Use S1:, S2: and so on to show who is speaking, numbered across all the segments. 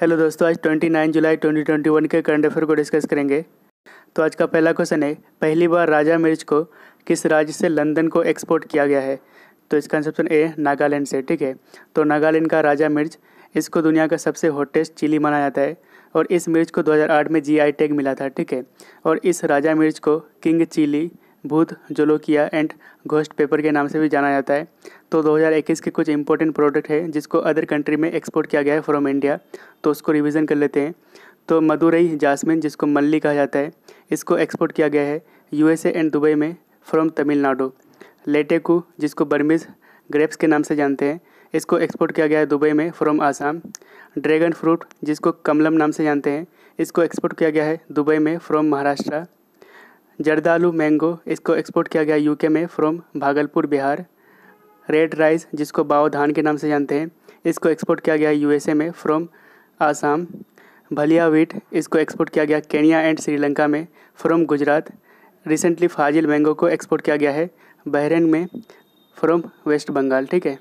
S1: Hello दोस्तों, आज 29 जुलाई 2021 के करंट अफेयर को डिस्कस करेंगे। तो आज का पहला क्वेश्चन है, पहली बार राजा मिर्च को किस राज्य से लंदन को एक्सपोर्ट किया गया है? तो इसका आंसर ए नागालैंड से, ठीक है? तो नागालैंड का राजा मिर्च, इसको दुनिया का सबसे हॉटेस्ट चिली माना जाता है और इस मिर्च को 2008 में जीआई टैग मिला था, ठीक है? और इस राजा मिर्च को किंग चिली भूत जोलोकिया एंड घोस्ट पेपर के नाम से भी जाना जाता है। तो 2021 के कुछ इंपॉर्टेंट प्रोडक्ट है, जिसको अदर कंट्री में एक्सपोर्ट किया गया है फ्रॉम इंडिया तो उसको रिवीजन कर लेते हैं। तो मदुरई जासमिन जिसको मल्ली कहा जाता है, इसको एक्सपोर्ट किया गया है यूएसए एंड दुबई में फ्रॉम तमिलनाडु। लेटेकू, जिसको बर्मिज ग्रेप्स के नाम से जानते हैं, इसको एक्सपोर्ट किया गया है दुबई में फ्रॉम आसाम। ड्रैगन फ्रूट जिसको कमलम नाम से जानते हैं, इसको एक्सपोर्ट किया गया है दुबई में फ्रॉम महाराष्ट्र। जर्दालू मैंगो, इसको एक्सपोर्ट किया गया यूके में from Bhagalpur, Bihar. Red rice जिसको बाओ धान के नाम से जानते हैं, इसको एक्सपोर्ट किया गया यूएसए में फ्रॉम आसाम भलिया वीट इसको एक्सपोर्ट किया गया केनिया एंड श्रीलंका में from Gujarat recently Fazli mango को एक्सपोर्ट किया गया है बहरेन में फ्रॉम वेस्ट बंगाल ठीक है?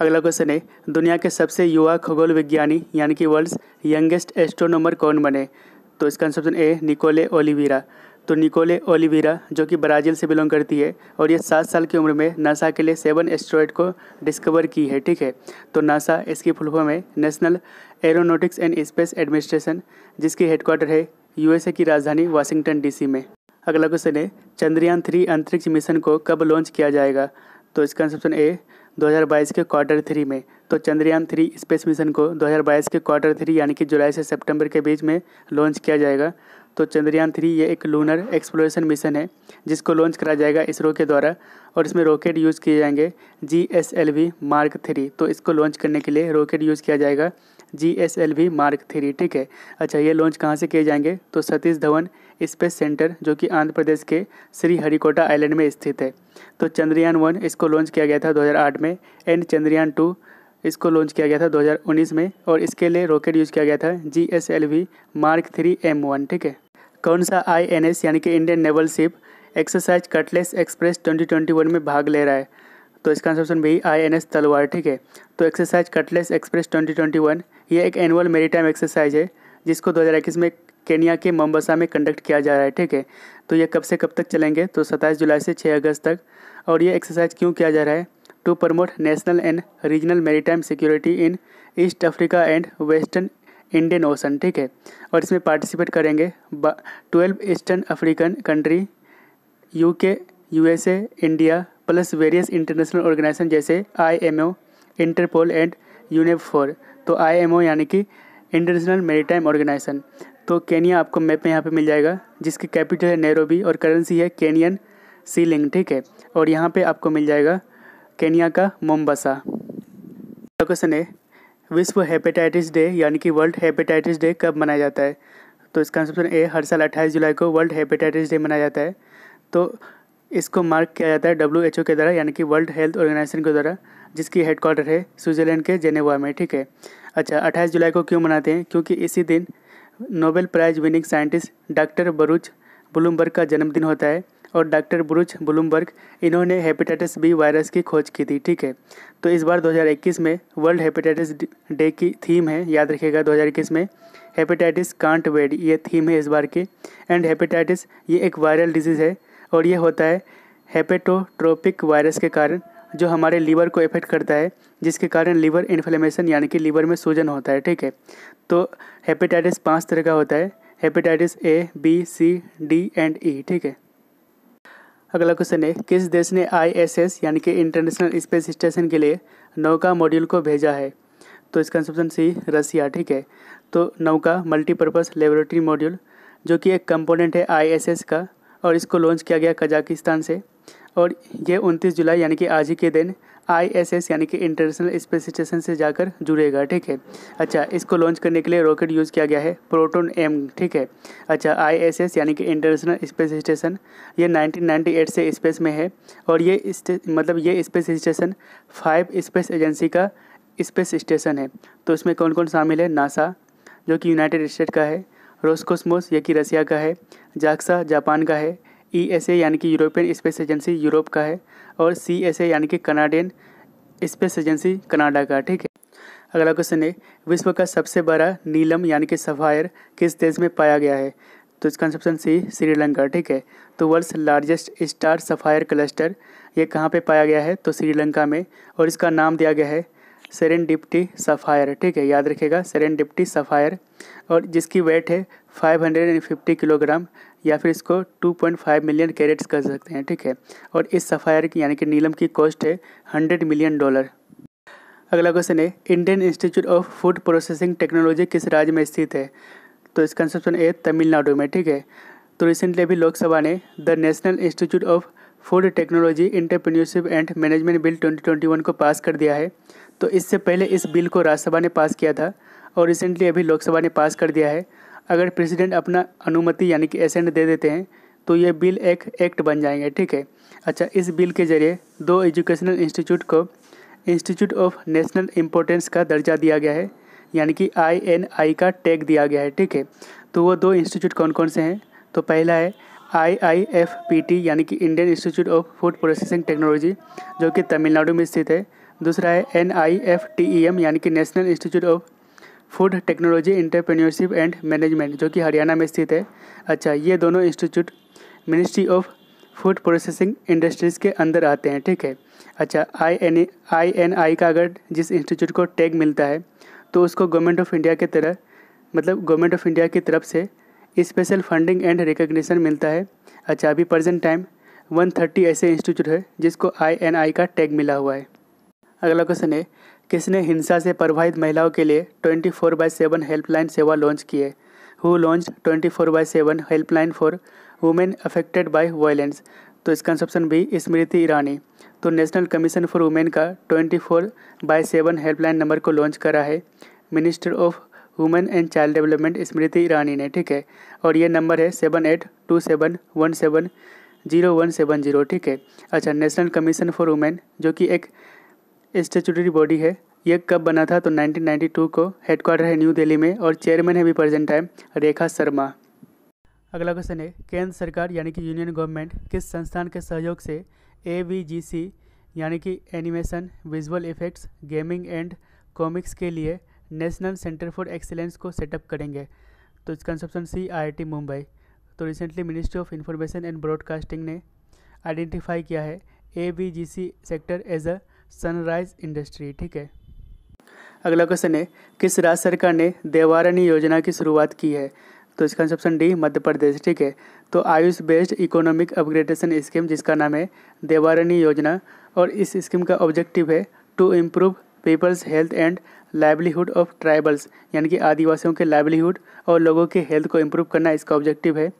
S1: अगला क्वेश्चन है, दुनिया के सबसे युवा खगोल विज्ञानी, यानी कि वर्ल्ड्स यंगेस्ट एस्ट्रोनोमर कौन बने? तो इसका आंसर ए निकोले ओलिवीरा तो निकोले ओलिवीरा, जो कि ब्राज़ील से बिलोंग करती है, और ये सात साल की उम्र में नासा के लिए सेवन एस्ट्रॉयड को डिस्कवर की है, ठीक है? तो नासा इसकी फुल फॉर्म है national aeronautics and space administration, जिसकी हेडक्वार्टर है यूएसए की राजधानी वाशिंगटन डीसी में। अगला क्वेश्चन है, चंद्रयान थ्री अंतरिक्ष मिशन को कब लॉन्च किया जाएगा? तो इसका आंसर ए 2022 के क्वार्टर थ्री में। तो चंद्रयान थ्री स्पेस मिशन को 2022 के क्वार्टर थ्री, यानी कि जुलाई से सितंबर के बीच में लॉन्च किया जाएगा। तो चंद्रयान थ्री ये एक लूनर एक्सप्लोरेशन मिशन है, जिसको लॉन्च करा जाएगा इसरो के द्वारा, और इसमें रॉकेट यूज़ किए जाएँगे G S L V mark three तो इसको लॉन्च करने के लिए रॉकेट यूज़ किया जाएगा G S L V mark three ठीक है? अच्छा ये लॉन्च कहाँ से किए जाएँगे? तो सतीश धवन स्पेस सेंटर जो कि आंध्र प्रदेश के श्री हरिकोटा आइलैंड में स्थित है। तो चंद्रयान वन इसको लॉन्च किया गया था 2008 में एंड चंद्रयान टू इसको लॉन्च किया गया था 2019 में और इसके लिए रॉकेट यूज़ किया गया था G S L V mark three M one ठीक है? कौन सा आई एन एस यानी कि Indian naval ship exercise Cutlass Express 2021 में भाग ले रहा है? तो इसका आंसर ऑप्शन भी आई एन एस तलवार, ठीक है? तो एक्सरसाइज कटलेस एक्सप्रेस 2021 ये एक एनुअल मेरीटाइम एक्सरसाइज है, जिसको 2021 में केनिया के मोम्बसा में कंडक्ट किया जा रहा है, ठीक है? तो ये कब से कब तक चलेंगे? तो सत्ताईस जुलाई से छः अगस्त तक। और ये एक्सरसाइज क्यों किया जा रहा है? To promote national and regional maritime security in East Africa and western Indian ocean ठीक है? और इसमें पार्टिसिपेट करेंगे twelve eastern African country UK USA India plus various international organisation जैसे IMO Interpol and UNEP four तो IMO यानी कि international maritime organisation तो केनिया आपको मैप में यहाँ पे मिल जाएगा, जिसकी कैपिटल है नैरोबी और करेंसी है केनियन सीलिंग ठीक है? और यहाँ पे आपको मिल जाएगा केनिया का मोम्बसा। क्वेश्चन है विश्व हेपेटाइटिस डे, यानी कि वर्ल्ड हेपेटाइटिस डे, कब मनाया जाता है? तो इसका आंसर ए, हर साल 28 जुलाई को वर्ल्ड हेपेटाइटिस डे मनाया जाता है। तो इसको मार्क किया जाता है डब्ल्यू एच ओ के द्वारा, यानी कि वर्ल्ड हेल्थ ऑर्गेनाइजेशन के द्वारा, जिसकी हेडक्वार्टर है स्विट्ज़रलैंड के जेनेवा में, ठीक है? अच्छा अट्ठाईस जुलाई को क्यों मनाते हैं? क्योंकि इसी दिन Nobel prize winning scientist doctor Baruch Blumberg का जन्मदिन होता है। और डॉक्टर ब्रुच ब्लूमबर्ग, इन्होंने हेपेटाइटिस बी वायरस की खोज की थी, ठीक है? तो इस बार 2021 में वर्ल्ड हेपेटाइटिस डे की थीम है, याद रखिएगा 2021 में। हेपेटाइटिस कांट वेड, ये थीम है इस बार की। एंड हेपेटाइटिस, ये एक वायरल डिज़ीज़ है और ये होता है हेपेटोट्रोपिक वायरस के कारण, जो हमारे लीवर को इफ़ेक्ट करता है, जिसके कारण लीवर इन्फ्लेमेशन यानी कि लीवर में सूजन होता है, ठीक है? तो हेपेटाइटिस पाँच तरह का होता है, hepatitis A, B, C, D, and E, ठीक है? अगला क्वेश्चन है, किस देश ने आईएसएस यानी कि इंटरनेशनल स्पेस स्टेशन के लिए नौका मॉड्यूल को भेजा है? तो इसका ऑप्शन सी रसिया, ठीक है? तो नौका मल्टीपर्पज़ लेबोरेटरी मॉड्यूल जो कि एक कंपोनेंट है आईएसएस का, और इसको लॉन्च किया गया कजाकिस्तान से। और ये 29 जुलाई यानी कि आज ही के दिन आईएसएस यानी कि इंटरनेशनल स्पेस स्टेशन से जाकर जुड़ेगा, ठीक है? अच्छा इसको लॉन्च करने के लिए रॉकेट यूज़ किया गया है प्रोटोन एम ठीक है? अच्छा आईएसएस यानी कि इंटरनेशनल स्पेस स्टेशन ये 1998 से स्पेस में है और ये मतलब ये space station five space agency का स्पेस स्टेशन है। तो इसमें कौन कौन शामिल है? नासा जो कि यूनाइटेड स्टेट का है रोस्कोसमोस ये कि रसिया का है जाक्सा जापान का है ई एस ए यानी कि यूरोपियन स्पेस एजेंसी यूरोप का है और सी एस ए यानी कि कनाडियन स्पेस एजेंसी कनाडा का, ठीक है? अगला क्वेश्चन है, विश्व का सबसे बड़ा नीलम यानी कि सफ़ायर किस देश में पाया गया है? तो इसका ऑप्शन सी, श्रीलंका, ठीक है? तो world's largest star sapphire cluster ये कहाँ पे पाया गया है? तो श्रीलंका में और इसका नाम दिया गया है सेरेन डिप्टी सफ़ायर ठीक है, याद रखिएगा सेरेन डिप्टी सफ़ायर और जिसकी वेट है 550 किलोग्राम या फिर इसको 2.5 मिलियन कैरेट्स कर सकते हैं, ठीक है, और इस सफ़ायर की, यानी कि नीलम की कॉस्ट है 100 मिलियन डॉलर अगला क्वेश्चन है Indian institute of food processing technology किस राज्य में स्थित है? तो इसका आंसर ए, तमिलनाडु में, ठीक है तो रिसेंटली अभी लोकसभा ने the national institute of food technology entrepreneurship and management bill 2021 को पास कर दिया है। तो इससे पहले इस बिल को राज्यसभा ने पास किया था और रिसेंटली अभी लोकसभा ने पास कर दिया है। अगर प्रेसिडेंट अपना अनुमति यानी कि एसेंट दे देते हैं तो ये बिल एक एक्ट बन जाएँगे, ठीक है? अच्छा इस बिल के ज़रिए दो एजुकेशनल इंस्टीट्यूट को इंस्टीट्यूट ऑफ़ नेशनल इम्पोर्टेंस का दर्जा दिया गया है, यानी कि आई एन आई का टैग दिया गया है, ठीक है? तो वो दो इंस्टीट्यूट कौन कौन से हैं? तो पहला है I I F P T यानी कि Indian institute of food processing technology जो कि तमिलनाडु में स्थित है। दूसरा है N I F T E M यानी कि national institute of food technology entrepreneurship and management जो कि हरियाणा में स्थित है। अच्छा ये दोनों institute ministry of food processing industries के अंदर आते हैं, ठीक है? अच्छा आई एन आई एन आई का अगर जिस इंस्टीट्यूट को टैग मिलता है तो उसको गवर्नमेंट ऑफ़ इंडिया की तरह मतलब गवर्नमेंट ऑफ़ इंडिया की तरफ़ से स्पेशल फंडिंग एंड रिकग्निशन मिलता है। अच्छा अभी प्रेजेंट टाइम 130 ऐसे इंस्टीट्यूट है जिसको आई एन आई का टैग मिला हुआ है। अगला क्वेश्चन है, किसने हिंसा से प्रभावित महिलाओं के लिए 24 फोर बाई सेवन हेल्पलाइन सेवा लॉन्च की है? Who launch 24 four by seven helpline for women affected by violence तो इसका ऑप्शन बी स्मृति ईरानी। तो नेशनल कमीशन फॉर वुमेन का 24 four by seven helpline number को लॉन्च करा है। Minister of women and child development Smriti Irani ने, ठीक है? और ये नंबर है seven eight two seven one seven zero one seven zero ठीक है? अच्छा नेशनल कमीशन फॉर वुमेन जो कि एक स्टेचुटरी बॉडी है। ये कब बना था? तो 1992 को हेडक्वार्टर है न्यू दिल्ली में और चेयरमैन है भी प्रेजेंट टाइम रेखा शर्मा। अगला क्वेश्चन है, केंद्र सरकार यानी कि यूनियन गवर्नमेंट किस संस्थान के सहयोग से ए यानी कि animation visual effects gaming and comics के लिए नेशनल सेंटर फॉर एक्सीलेंस को सेटअप करेंगे। तो इसका कंसेप्शन सी आई मुंबई तो recently ministry of information and broadcasting ने आइडेंटिफाई किया है AVGC sector as a sunrise industry, ठीक है? अगला क्वेश्चन है, किस राज्य सरकार ने देवारणी योजना की शुरुआत की है? तो इसका ऑप्शन डी मध्य प्रदेश, ठीक है? तो Ayush based economic upgradation scheme जिसका नाम है देवारणी योजना, और इस स्कीम का ऑब्जेक्टिव है to improve people's health and livelihood of tribals यानी कि आदिवासियों के लाइवलीहुड और लोगों के हेल्थ को इम्प्रूव करना इसका ऑब्जेक्टिव है।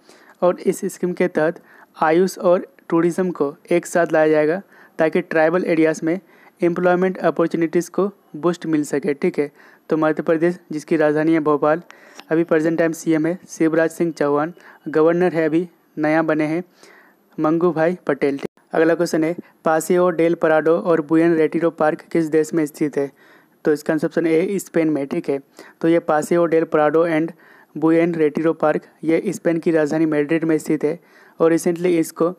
S1: और इस स्कीम के तहत आयुष और टूरिज़्म को एक साथ लाया जाएगा, ताकि ट्राइबल एरियाज़ में एम्प्लॉयमेंट अपॉर्चुनिटीज़ को बूस्ट मिल सके, ठीक है? तो मध्य प्रदेश, जिसकी राजधानी है भोपाल, अभी प्रेजेंट टाइम सीएम है, शिवराज सिंह चौहान गवर्नर है अभी, नया बने हैं, मंगू भाई पटेल अगला क्वेश्चन है, पासियो, डेल पराडो और बुएन रेटिरो पार्क किस देश में स्थित है? तो इसका आंसर ए स्पेन में, ठीक है? तो ये Paseo, del Prado and Buen Retiro park, ये स्पेन की राजधानी मेड्रिड में स्थित है और रिसेंटली इसको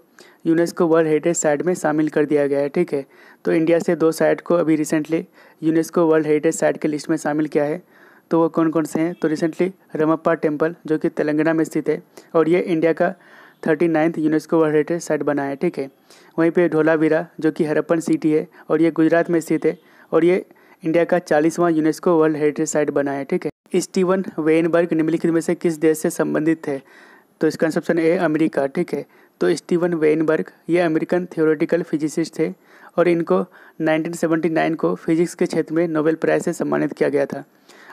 S1: यूनेस्को वर्ल्ड हेरिटेज साइट में शामिल कर दिया गया है, ठीक है? तो इंडिया से दो साइट को अभी recently UNESCO world heritage site के लिस्ट में शामिल किया है। तो वो कौन कौन से हैं? तो रिसेंटली रमप्पा टेंपल जो कि तेलंगाना में स्थित है, और ये इंडिया का thirty ninth UNESCO world heritage site बना है, ठीक है? वहीं पे ढोलावीरा, जो कि हरप्पन सिटी है, और ये गुजरात में स्थित है, और ये इंडिया का चालीसवां यूनेस्को वर्ल्ड हेरिटेज साइट बना है, ठीक है? स्टीवन वेनबर्ग निम्नलिखित में से किस देश से संबंधित है? तो इसका आंसर ए अमेरिका, ठीक है? तो स्टीवन वेनबर्ग, ये अमेरिकन थियोरेटिकल फिजिसिस्ट थे और इनको 1979 को फिजिक्स के क्षेत्र में नोबेल प्राइज़ से सम्मानित किया गया था।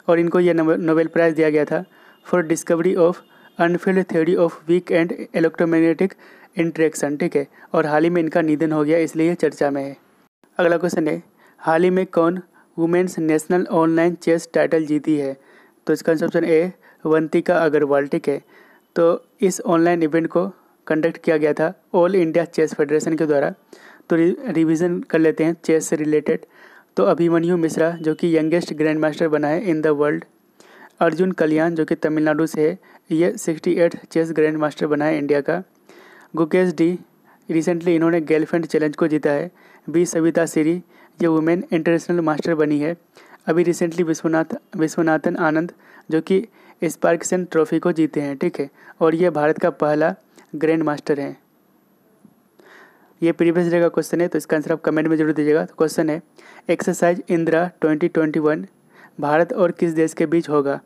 S1: और इनको यह नोबेल प्राइज़ दिया गया था for discovery of unified theory of weak and electromagnetic interaction ठीक है? और हाल ही में इनका निधन हो गया, इसलिए यह चर्चा में है। अगला क्वेश्चन है, हाल ही में कौन women's national online chess title जीती है? तो इसका आंसर ए वंतिका अग्रवाल, ठीक है? तो इस ऑनलाइन इवेंट को कंडक्ट किया गया था ऑल इंडिया चेस फेडरेशन के द्वारा। तो रिवीजन कर लेते हैं चेस से रिलेटेड तो अभिमन्यु मिश्रा, जो कि यंगेस्ट ग्रैंड मास्टर बना है in the world Arjun Kalyan, जो कि तमिलनाडु से है, ये sixty eight chess grand master बना है इंडिया का। गुकेश डी रिसेंटली इन्होंने गर्लफ्रेंड चैलेंज को जीता है। बी, सविता सिरी, ये वुमेन इंटरनेशनल मास्टर बनी है। अभी रिसेंटली विश्वनाथ, विश्वनाथन आनंद, जो कि स्पार्कसन ट्रॉफी को जीते हैं, ठीक है? और ये भारत का पहला ग्रैंड मास्टर है। ये प्रीवियस डे का क्वेश्चन है तो इसका आंसर आप कमेंट में ज़रूर दीजिएगा। तो क्वेश्चन है एक्सरसाइज इंदिरा 2021 भारत और किस देश के बीच होगा?